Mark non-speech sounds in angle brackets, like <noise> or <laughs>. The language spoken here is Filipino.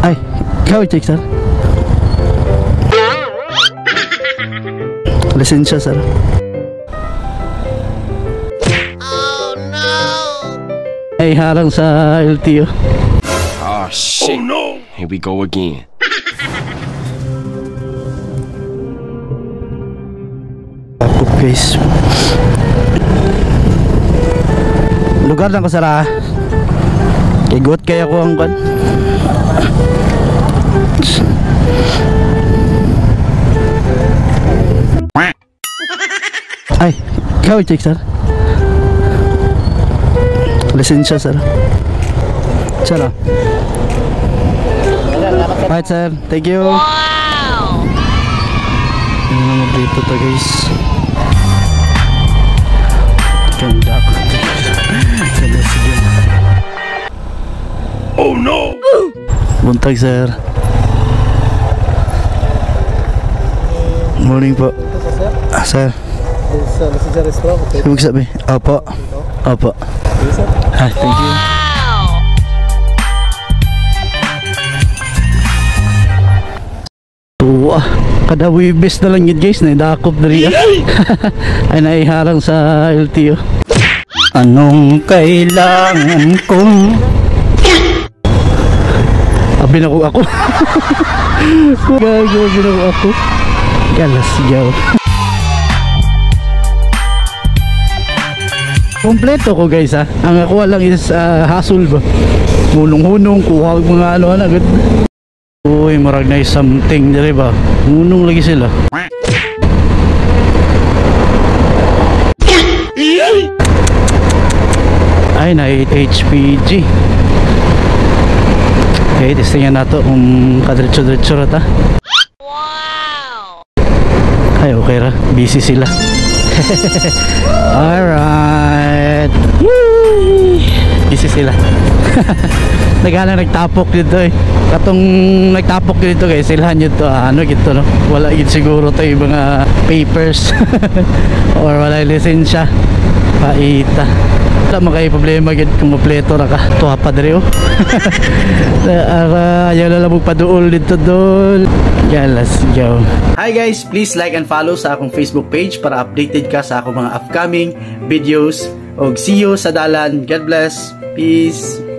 Ay, ikaw check sir. <laughs> Lisensya sir. Ay, harang sa LTO. Oh shit. Here we go again. Ako guys. Lugar ng kasara. Igot kaya ko ang kan. Ay, ikaw check sir. Lisensya sir. Sir ah. Right sir, thank you. Wow! Ano naman dito to guys. Buntag sir. Morning po. Ah, sir. Sa Messenger Restaurant, okay. Ibig sabi. Opo. Opo. Ah, thank you. Tuwa. Kada wibes na lang yun guys. Naidakop na rin. <laughs> Ay naiharang sa LTO. Anong kailangan kong Abi na ko ako. <laughs> Gago, abi na ko ako. Galas yaw. Kompleto ko guys ha. Ang ako lang is uh, hassle ba. Hunong-hunong, kuha mga ano ano. agad. Uy, marag na something diri ba. Hunong lagi sila. Ay, na HPG. Okay, testingan nato kung kadiretso-diretso ra ta. Ay, okay ra. Busy sila. <laughs> Alright. Yee! Busy sila. <laughs> Nagana nagtapok dito eh. Katong nagtapok dito guys, silhan yun to. ah, ano gito no? Wala yun siguro to yung mga papers. <laughs> Or wala lisensya. Paita. Wala man kayo problema gid kung kompleto ra ka. Tuwa pa diri oh. <laughs> Ara, ayaw na lang magpaduol dito dol. Yeah, let's go. Hi guys, please like and follow sa akong Facebook page para updated ka sa akong mga upcoming videos. Og see you sa dalan. God bless. Peace.